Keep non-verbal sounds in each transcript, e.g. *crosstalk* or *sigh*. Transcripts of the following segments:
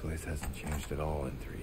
Place hasn't changed at all in three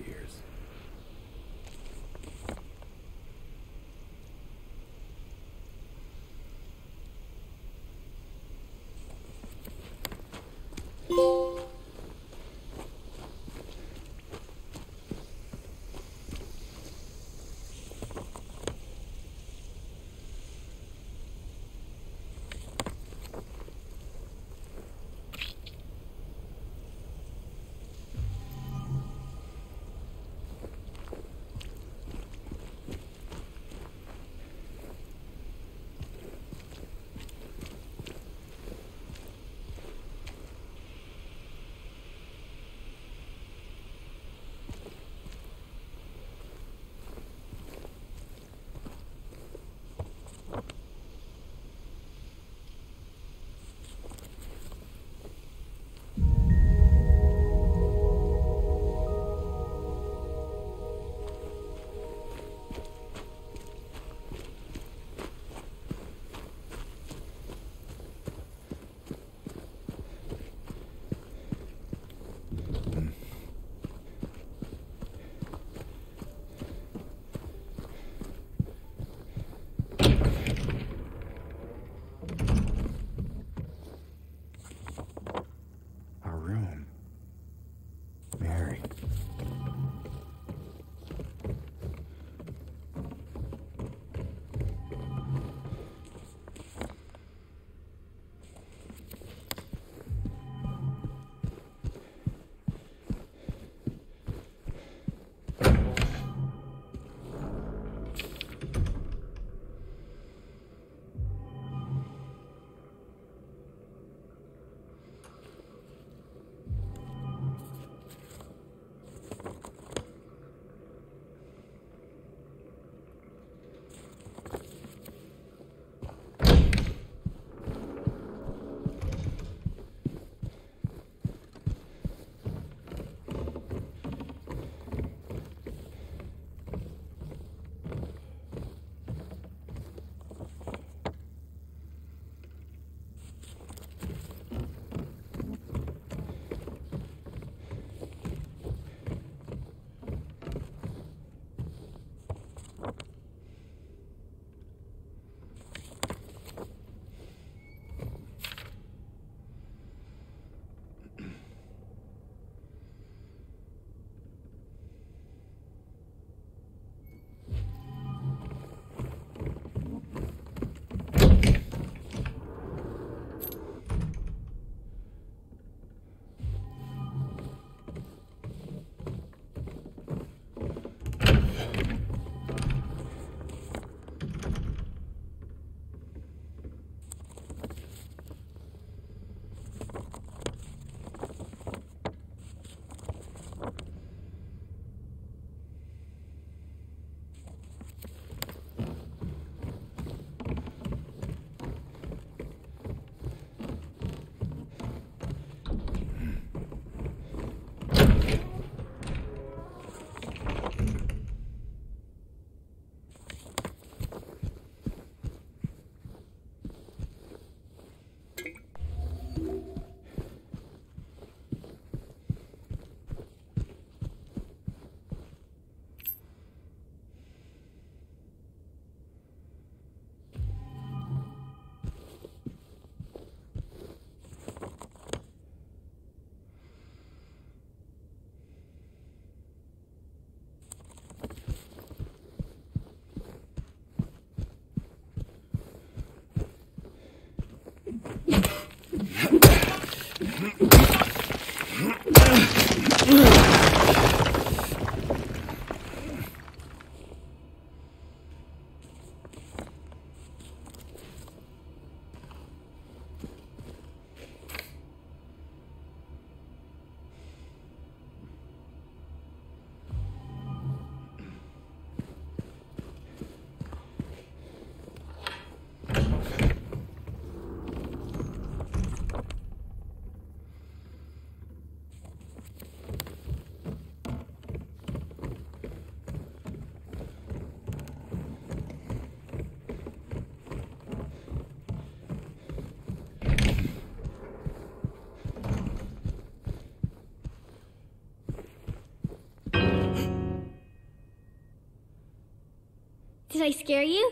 Did I scare you?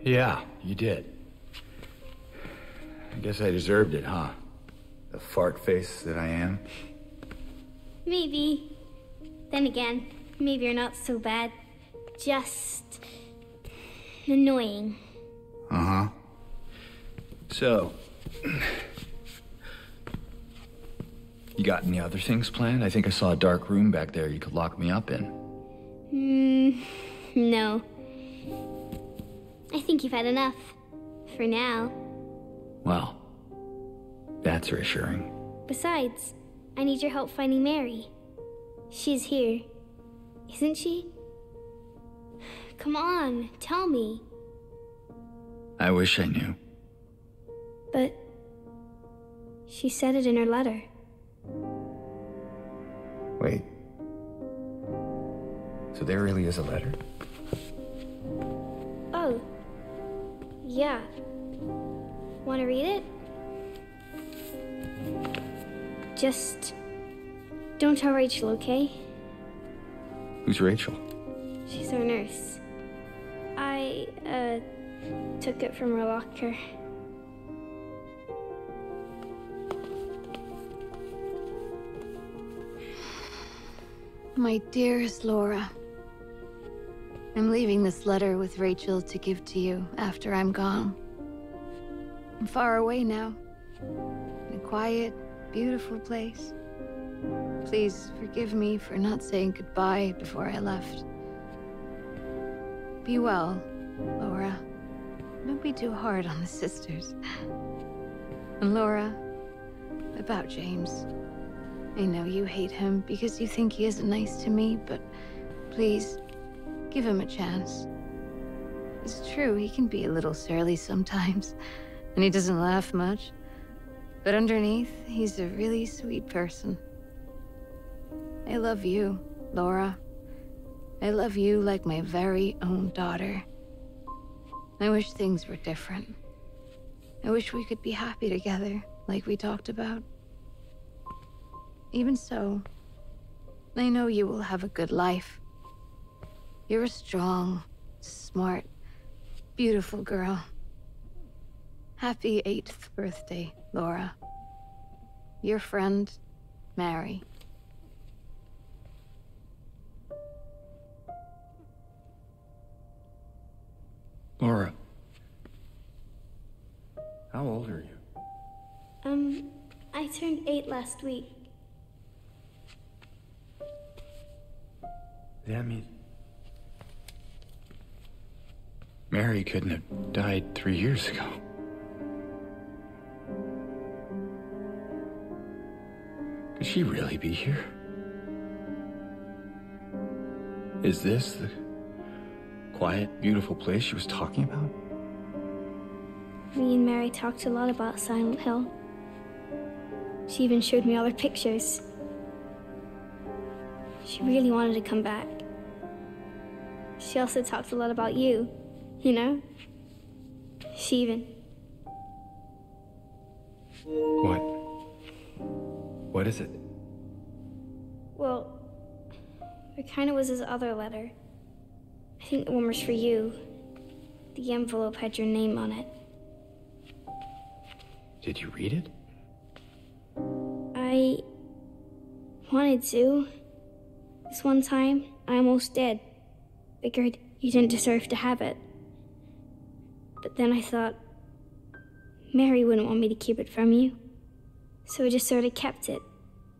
Yeah, you did. I guess I deserved it, huh? The fart face that I am. Maybe. Then again, maybe you're not so bad. Just annoying. Uh huh. So, you got any other things planned? I think I saw a dark room back there you could lock me up in. No. I think you've had enough. For now. Well, that's reassuring. Besides, I need your help finding Mary. She's here, isn't she? Come on, tell me. I wish I knew. But she said it in her letter. Wait. So there really is a letter? Yeah. Want to read it? Just don't tell Rachel, okay? Who's Rachel? She's our nurse. I, uh, took it from her locker. My dearest Laura, I'm leaving this letter with Rachel to give to you after I'm gone. I'm far away now, in a quiet, beautiful place. Please forgive me for not saying goodbye before I left. Be well, Laura. Don't be too hard on the sisters. And Laura, about James. I know you hate him because you think he isn't nice to me, but please, give him a chance. It's true, he can be a little surly sometimes, and he doesn't laugh much. But underneath, he's a really sweet person. I love you, Laura. I love you like my very own daughter. I wish things were different. I wish we could be happy together, like we talked about. Even so, I know you will have a good life. You're a strong, smart, beautiful girl. Happy 8th birthday, Laura. Your friend, Mary. Laura. How old are you? Um, I turned eight last week. That means. Mary couldn't have died three years ago. Could she really be here? Is this the quiet, beautiful place she was talking about? Me and Mary talked a lot about Silent Hill. She even showed me all her pictures. She really wanted to come back. She also talked a lot about you, you know? She even. What? What is it? Well, it kind of was his other letter. I think the one was for you. The envelope had your name on it. Did you read it? I wanted to. This one time, I almost did. Figured you didn't deserve to have it. But then I thought, Mary wouldn't want me to keep it from you. So I just sort of kept it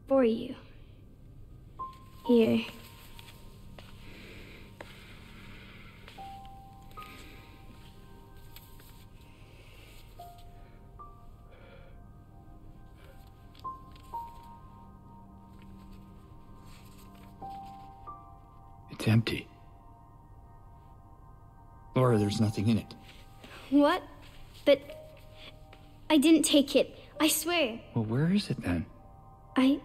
for you. Here. It's empty. Laura, there's nothing in it. What? But I didn't take it. I swear. Well, where is it then? I.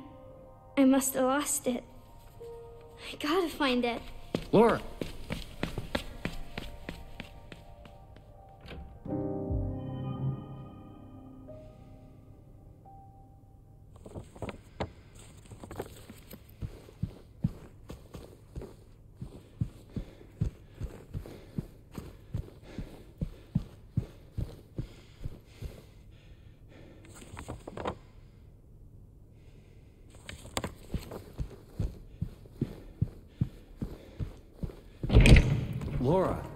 I must have lost it. I gotta find it. Laura! Laura.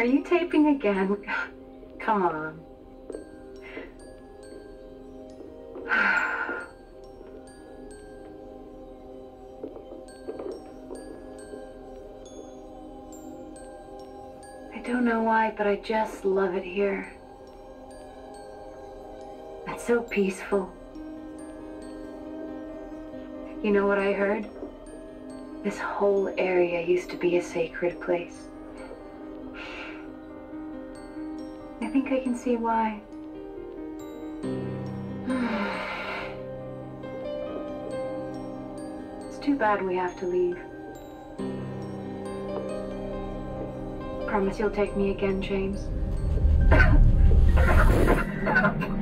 Are you taping again? *sighs* Come on. *sighs* I don't know why, but I just love it here. It's so peaceful. You know what I heard? This whole area used to be a sacred place. Think I can see why. *sighs* It's too bad we have to leave. Promise you'll take me again, James. *coughs*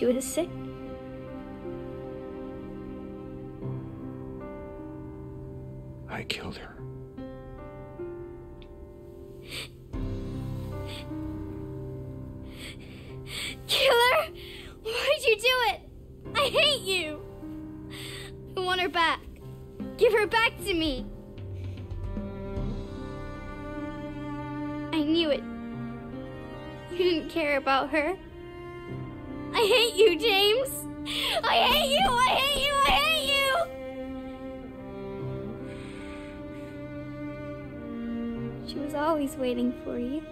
she was sick. I killed her. Killer! Why'd you do it? I hate you! I want her back. Give her back to me. I knew it. You didn't care about her. I hate you, James! I hate you! I hate you! I hate you! She was always waiting for you.